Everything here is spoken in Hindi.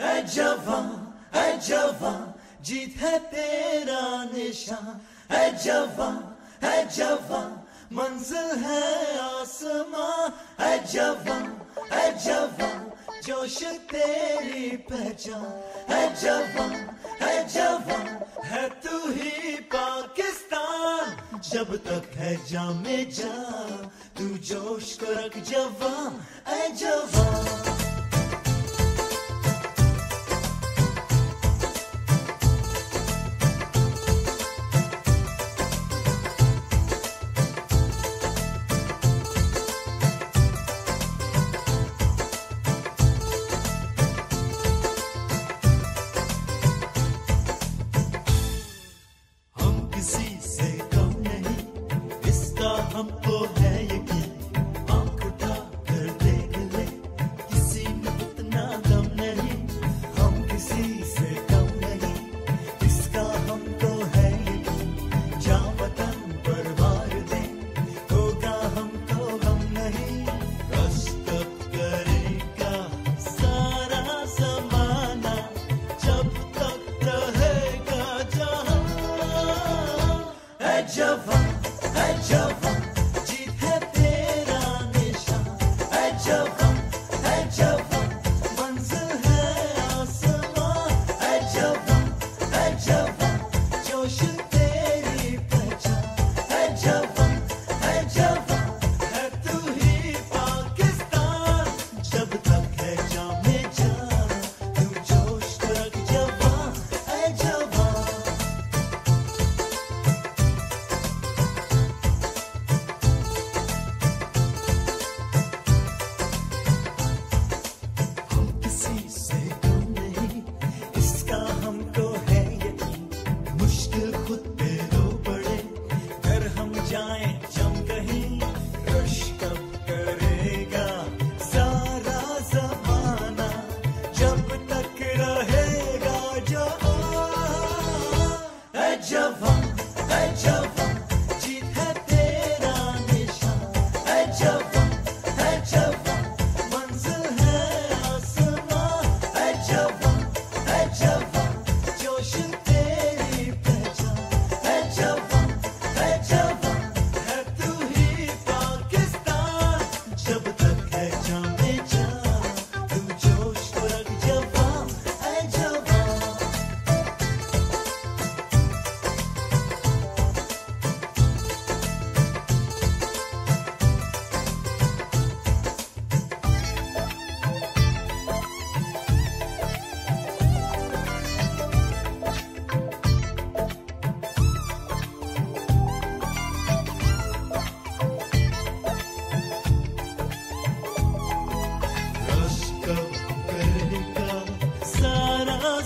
है जवा है जवा जीत है तेरा निशान। है जवा है जवा मंजिल है आसमां है जवा है जवा जोश तेरी पहचान। है जवान, है जवा है तू ही पाकिस्तान। जब तक है जामे जा तू जोश को रख जवा है जवा अजवा अजवा जिद है तेरा निशान अजवा